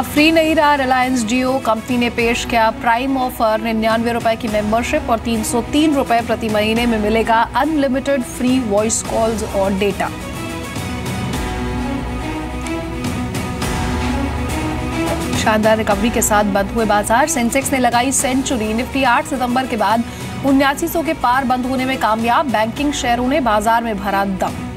अब फ्री नहीं रहा रिलायंस जियो कंपनी ने पेश किया प्राइम ऑफ़र निन्यानवे रुपए की मेंबरशिप और तीन सौ तीन रुपए प्रति महीने में मिलेगा अनलिमिटेड फ्री वॉइस कॉल्स और डेटा शानदार रिकवरी के साथ बंद हुए बाज़ार। सेंसेक्स ने लगाई सेंचुरी निफ्टी 8 सितंबर के बाद उन्यासी के पार बंद होने में कामयाब। बैंकिंग शेयरों ने बाज़ार में भरा दम।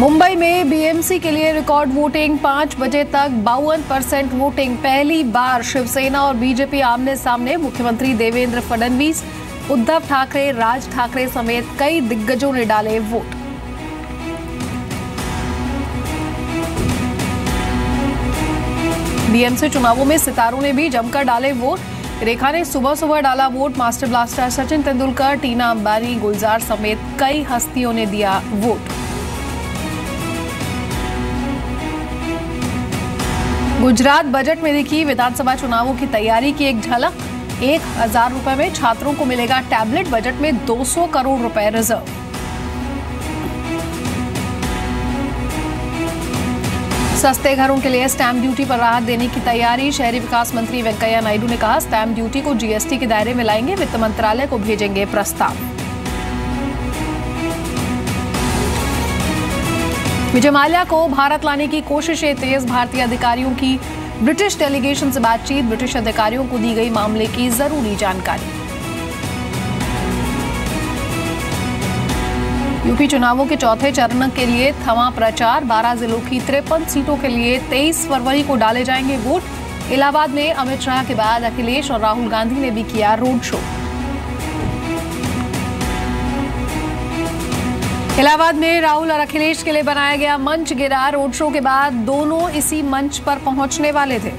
मुंबई में बीएमसी के लिए रिकॉर्ड वोटिंग पाँच बजे तक बावन परसेंट वोटिंग। पहली बार शिवसेना और बीजेपी आमने सामने। मुख्यमंत्री देवेंद्र फडणवीस, उद्धव ठाकरे, राज ठाकरे समेत कई दिग्गजों ने डाले वोट। बीएमसी चुनावों में सितारों ने भी जमकर डाले वोट। रेखा ने सुबह सुबह डाला vote. Master blaster Sachin Tendulkar, Tina Ambani, Gulzar समेत कई हस्तियों ने दिया वोट। गुजरात बजट में दिखी विधानसभा चुनावों की तैयारी की एक झलक। एक हज़ार रुपए में छात्रों को मिलेगा टैबलेट, बजट में 200 करोड़ रुपए रिज़र्व। सस्ते घरों के लिए स्टैंप ड्यूटी पर राहत देने की तैयारी, शहरी विकास मंत्री वेंकैया नायडू ने कहा स्टैंप ड्यूटी को जीएसटी के दायरे में लाएँगे, वित्त मंत्रालय को भेजेंगे प्रस्ताव। विजय माल्या को भारत लाने की कोशिशें तेज, भारतीय अधिकारियों की ब्रिटिश डेलीगेशन से बातचीत। ब्रिटिश अधिकारियों को दी गई मामले की ज़रूरी जानकारी। यूपी चुनावों के चौथे चरण के लिए थमा प्रचार। 12 जिलों की तिरपन सीटों के लिए 23 फरवरी को डाले जाएँगे वोट। इलाहाबाद में अमित शाह के बाद अखिलेश और राहुल गांधी ने भी किया रोड शो। इलाहाबाद में राहुल और अखिलेश के लिए बनाया गया मंच गिरा, रोड शो के बाद दोनों इसी मंच पर पहुँचने वाले थे।